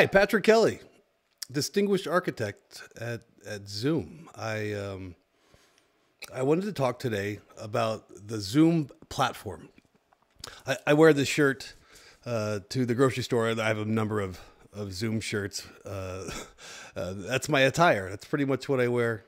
Hi, Patrick Kelley, distinguished architect at, at Zoom. I um, I wanted to talk today about the Zoom platform. I, I wear this shirt uh, to the grocery store. I have a number of, of Zoom shirts. Uh, uh, that's my attire. That's pretty much what I wear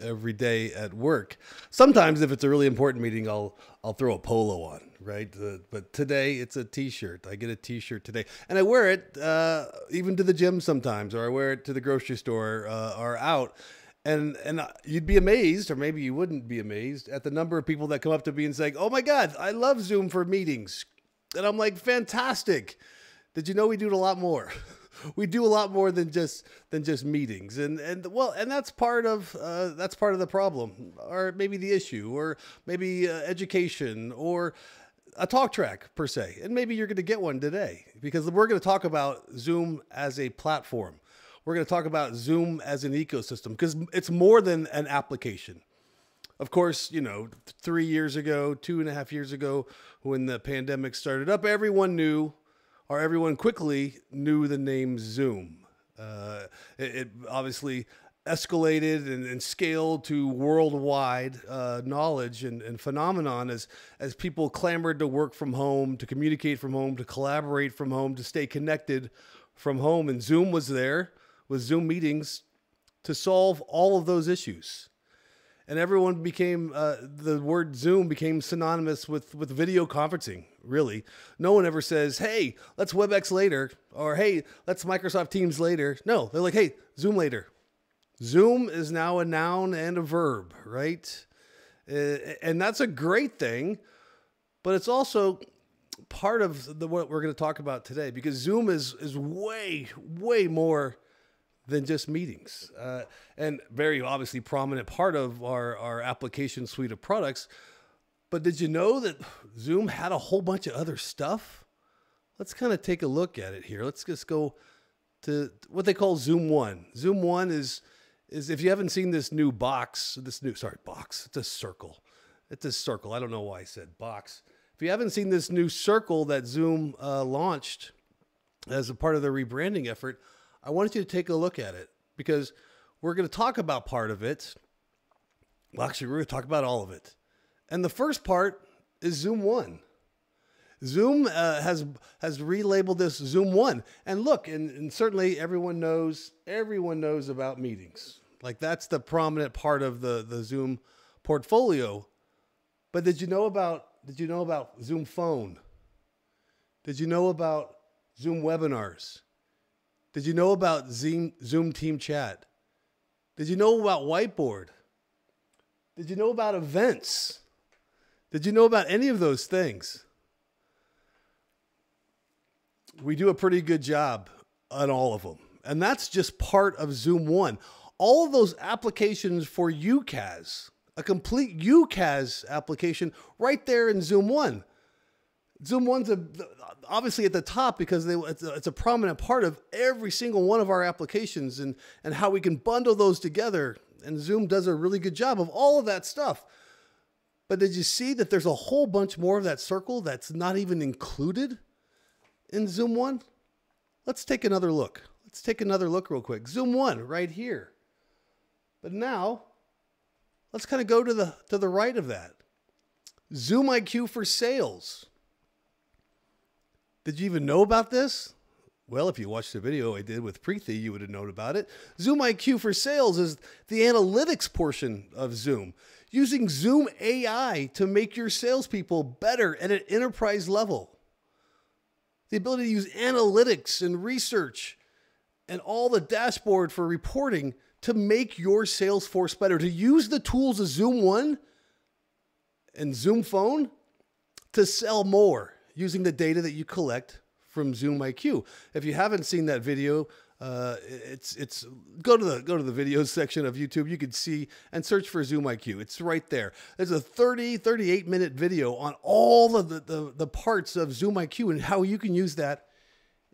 every day at work. Sometimes, if it's a really important meeting, I'll I'll throw a polo on, right? Uh, but today it's a T-shirt. I get a T-shirt today, and I wear it uh, even to the gym sometimes, or I wear it to the grocery store uh, or out. And and you'd be amazed, or maybe you wouldn't be amazed, at the number of people that come up to me and say, "Oh my God, I love Zoom for meetings," and I'm like, "Fantastic! Did you know we do it a lot more?" we do a lot more than just than just meetings. And and well and that's part of uh, that's part of the problem or maybe the issue or maybe uh, education or a talk track per se. And maybe you're going to get one today because we're going to talk about zoom as a platform. We're going to talk about zoom as an ecosystem because it's more than an application. Of course, you know, three years ago, two and a half years ago, when the pandemic started up, everyone knew or everyone quickly knew the name Zoom. Uh, it, it, obviously escalated and, and, scaled to worldwide uh, knowledge and, and, phenomenon as as people clamored to work from home, to communicate from home, to collaborate from home, to stay connected from home. And Zoom was there with Zoom meetings to solve all of those issues and everyone became uh, the word Zoom became synonymous with with video conferencing. Really, no one ever says, "Hey, let's WebEx later," or "Hey, let's Microsoft Teams later." No, they're like, "Hey, Zoom later." Zoom is now a noun and a verb, right? Uh, and that's a great thing, but it's also part of the what we're going to talk about today because Zoom is is way way more than just meetings. Uh, and very obviously prominent part of our, our application suite of products. But did you know that Zoom had a whole bunch of other stuff? Let's kind of take a look at it here. Let's just go to what they call Zoom One. Zoom One is is if you haven't seen this new box, this new sorry box, it's a circle. It's a circle. I don't know why I said box. If you haven't seen this new circle that Zoom uh, launched as a part of their rebranding effort, I wanted you to take a look at it because we're going to talk about part of it. Well, actually, we're going to talk about all of it. And the first part is Zoom One. Zoom uh, has has relabeled this Zoom One, and look, and, and certainly everyone knows everyone knows about meetings. Like that's the prominent part of the the Zoom portfolio. But did you know about did you know about Zoom Phone? Did you know about Zoom webinars? Did you know about Zoom, Zoom Team Chat? Did you know about Whiteboard? Did you know about events? Did you know about any of those things? We do a pretty good job on all of them. And that's just part of Zoom One. All of those applications for UCaaS, a complete UCaaS application right there in Zoom One. Zoom One's a, obviously at the top because they, it's, a, it's, a, prominent part of every single one of our applications and, and how we can bundle those together. And Zoom does a really good job of all of that stuff. But did you see that there's a whole bunch more of that circle that's not even included in Zoom One? Let's take another look. Let's take another look real quick. Zoom One right here. But now, let's kind of go to the to the right of that. Zoom IQ for sales. Did you even know about this? Well, if you watched the video I did with Preethi, you would have known about it. Zoom IQ for Sales is the analytics portion of Zoom, using Zoom AI to make your salespeople better at an enterprise level. The ability to use analytics and research and all the dashboard for reporting to make your sales force better, to use the tools of Zoom One and Zoom Phone to sell more using the data that you collect from Zoom IQ. If you haven't seen that video, uh, it's it's go to the go to the videos section of YouTube. You can see and search for Zoom IQ. It's right there. There's a 30 38 minute video on all of the, the, the parts of Zoom IQ and how you can use that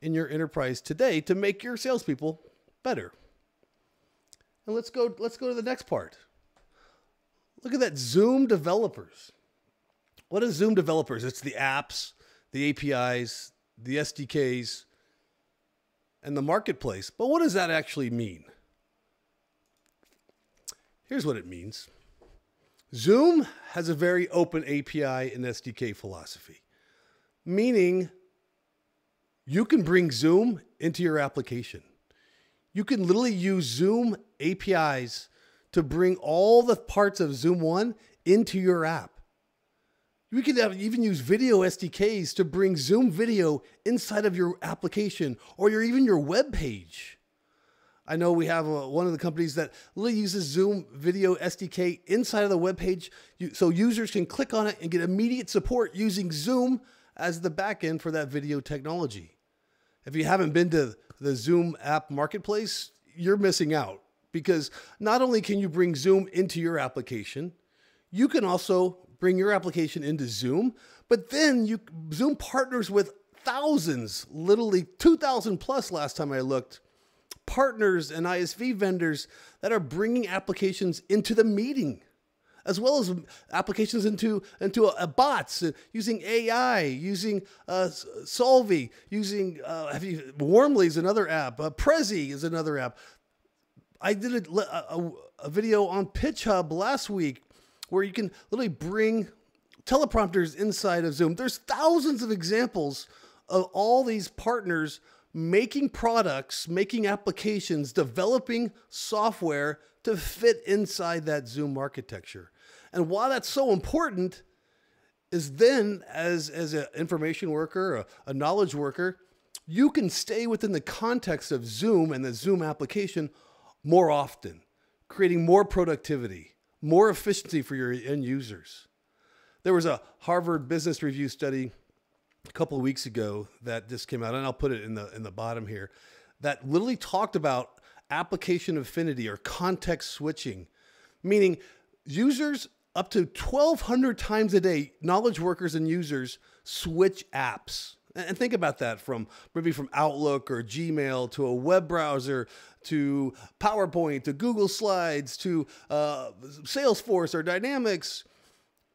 in your enterprise today to make your salespeople better. And let's go let's go to the next part. Look at that Zoom developers. What is Zoom developers? It's the apps, the APIs, the SDKs. and the marketplace. But what does that actually mean? Here's what it means Zoom has a very open API and SDK philosophy, meaning you can bring Zoom into your application. You can literally use Zoom APIs to bring all the parts of Zoom One into your app. You can even use video SDKs to bring Zoom video inside of your application or your even your web page. I know we have a, one of the companies that literally uses Zoom Video SDK inside of the web page, so users can click on it and get immediate support using Zoom as the backend for that video technology. If you haven't been to the Zoom app marketplace, you're missing out because not only can you bring Zoom into your application, you can also bring your application into Zoom, but then you Zoom partners with thousands, literally 2000 plus last time I looked partners and ISV vendors that are bringing applications into the meeting, as well as applications into into a, a bots uh, using AI, using uh, Solvvy, using uh, you, Warmly is another app, uh, Prezi is another app. I did a, a, a video on Pitch Hub last week where you can literally bring teleprompters inside of Zoom. There's thousands of examples of all these partners making products, making applications, developing software to fit inside that Zoom architecture. And why that's so important is then as, as an information worker, a, a knowledge worker, you can stay within the context of Zoom and the Zoom application more often, creating more productivity, more efficiency for your end users. There was a Harvard Business Review study a couple of weeks ago that just came out, and I'll put it in the in the bottom here, that literally talked about application affinity or context switching, meaning users up to 1200 times a day, knowledge workers and users switch apps. And think about that from maybe from Outlook or Gmail to a web browser to PowerPoint to Google Slides to uh, Salesforce or Dynamics.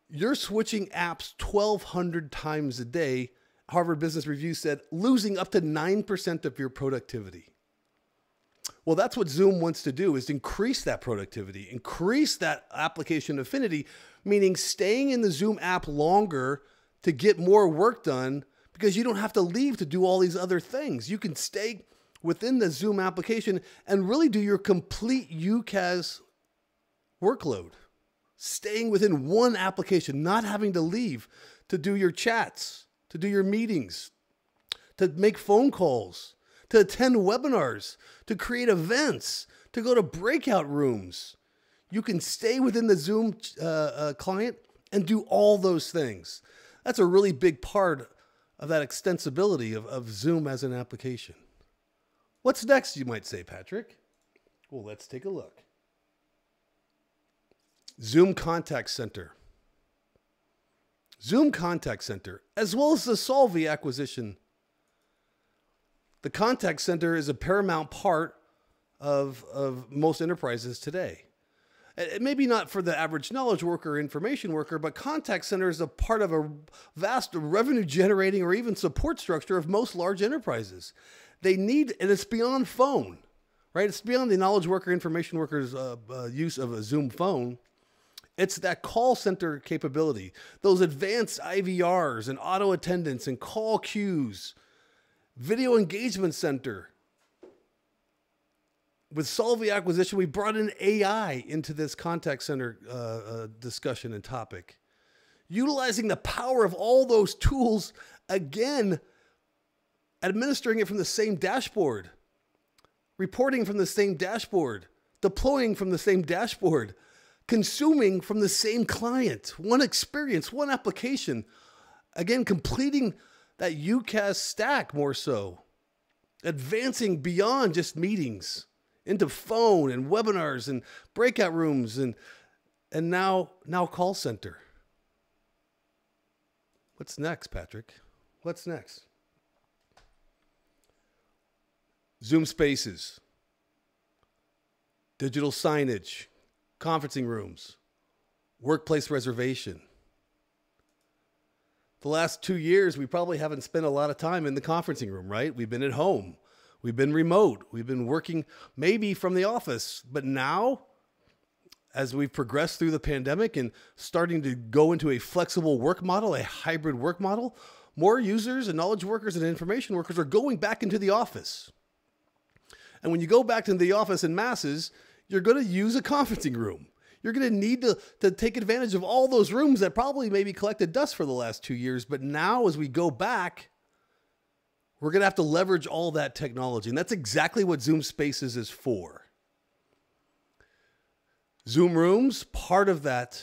You're switching apps 1,200 times a day Harvard Business Review said, losing up to 9% of your productivity. Well, that's what Zoom wants to do is increase that productivity, increase that application affinity, meaning staying in the Zoom app longer to get more work done because you don't have to leave to do all these other things. You can stay within the Zoom application and really do your complete UCaaS workload. Staying within one application, not having to leave to do your chats, to do your meetings, to make phone calls, to attend webinars, to create events, to go to breakout rooms. You can stay within the Zoom uh, uh, client and do all those things. That's a really big part of that extensibility of, of Zoom as an application. What's next, you might say, Patrick? Well, let's take a look. Zoom Contact Center. Zoom Contact Center, as well as the Solvvy acquisition. The contact center is a paramount part of, of most enterprises today. Maybe not for the average knowledge worker, or information worker, but contact center is a part of a vast revenue generating or even support structure of most large enterprises. They need, and it's beyond phone, right? It's beyond the knowledge worker, information worker's uh, uh, use of a Zoom phone. It's that call center capability, those advanced IVRs and auto attendants and call queues, video engagement center. With Solvvy acquisition, we brought in AI into this contact center uh, uh, discussion and topic. Utilizing the power of all those tools, again, administering it from the same dashboard, reporting from the same dashboard, deploying from the same dashboard consuming from the same client, one experience, one application. Again, completing that UCaaS stack more so, advancing beyond just meetings into phone and webinars and breakout rooms and and now now call center. What's next, Patrick? What's next? Zoom Spaces, digital signage, conferencing rooms, workplace reservation. The last two years, we probably haven't spent a lot of time in the conferencing room, right? We've been at home. We've been remote. We've been working maybe from the office. But now, as we've progressed through the pandemic and starting to go into a flexible work model, a hybrid work model, more users and knowledge workers and information workers are going back into the office. And when you go back to the office in masses, you're going to use a conferencing room. You're going to need to, to take advantage of all those rooms that probably maybe collected dust for the last two years. But now, as we go back, we're going to have to leverage all that technology. And that's exactly what Zoom Spaces is for. Zoom Rooms, part of that,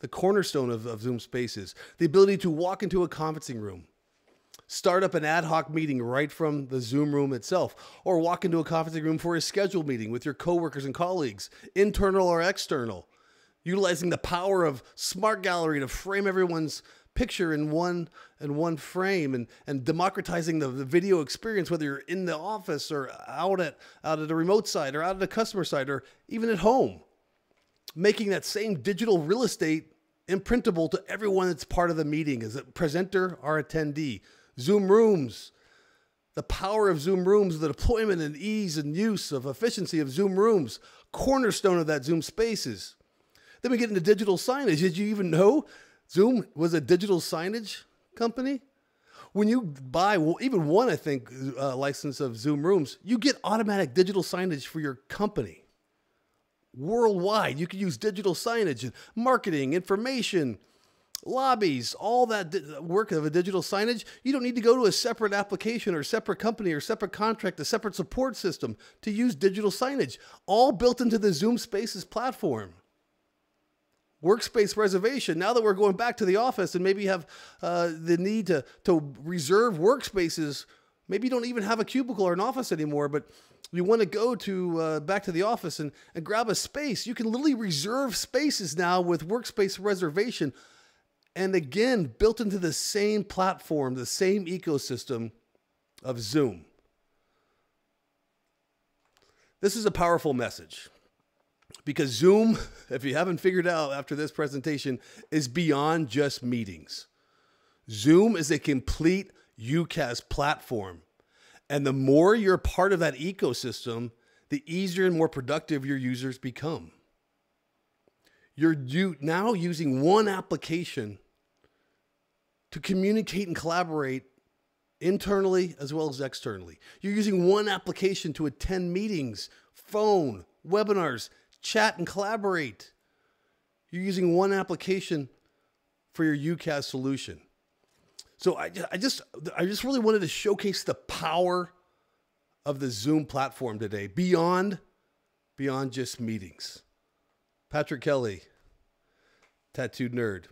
the cornerstone of, of Zoom Spaces, the ability to walk into a conferencing room, start up an ad hoc meeting right from the Zoom room itself, or walk into a conferencing room for a scheduled meeting with your coworkers and colleagues, internal or external, utilizing the power of Smart Gallery to frame everyone's picture in one in one frame and and democratizing the, the video experience whether you're in the office or out at out at a remote site or out at a customer site or even at home. Making that same digital real estate imprintable to everyone that's part of the meeting as a presenter or attendee zoom rooms the power of zoom rooms the deployment and ease and use of efficiency of zoom rooms cornerstone of that zoom spaces then we get into digital signage did you even know Zoom was a digital signage company. When you buy even one, I think, uh, license of Zoom Rooms, you get automatic digital signage for your company. Worldwide, you can use digital signage and marketing, information, lobbies, all that work of a digital signage. You don't need to go to a separate application or separate company or separate contract, a separate support system to use digital signage, all built into the Zoom Spaces platform workspace reservation. Now that we're going back to the office and maybe have uh, the need to, to reserve workspaces, maybe you don't even have a cubicle or an office anymore, but you want to go to uh, back to the office and, and grab a space. You can literally reserve spaces now with workspace reservation. And again, built into the same platform, the same ecosystem of Zoom. This is a powerful message because Zoom, if you haven't figured out after this presentation, is beyond just meetings. Zoom is a complete UCaaS platform. And the more you're part of that ecosystem, the easier and more productive your users become. You're now using one application to communicate and collaborate internally as well as externally. You're using one application to attend meetings, phone, webinars, chat and collaborate. You're using one application for your UCaaS solution. So I, I just I just really wanted to showcase the power of the Zoom platform today beyond beyond just meetings. Patrick Kelley, tattooed nerd.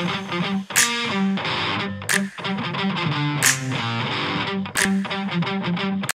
Mm-hmm.